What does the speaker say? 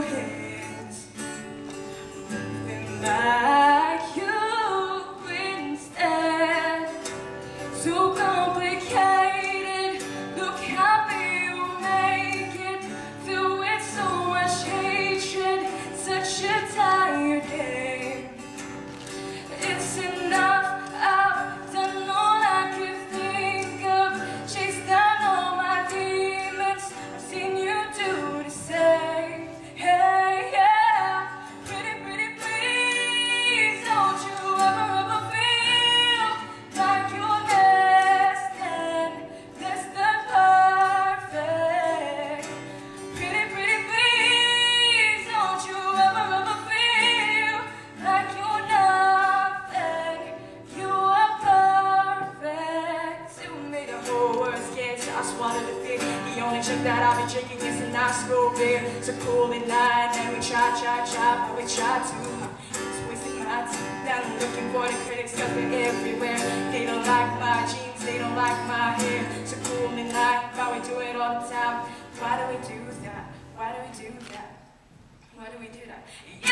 your hands When my Cupid stared So complicated. Look how you make it. Filled with so much hatred. Such a tired head That I've been drinking a nice school beer. So cool night, and we try, try, try, but we try to. Wasting my time. Now I'm looking for the critics, cause they're everywhere. They don't like my jeans, they don't like my hair. So cool at night, but we do it all the time. Why do we do that? Why do we do that? Why do we do that?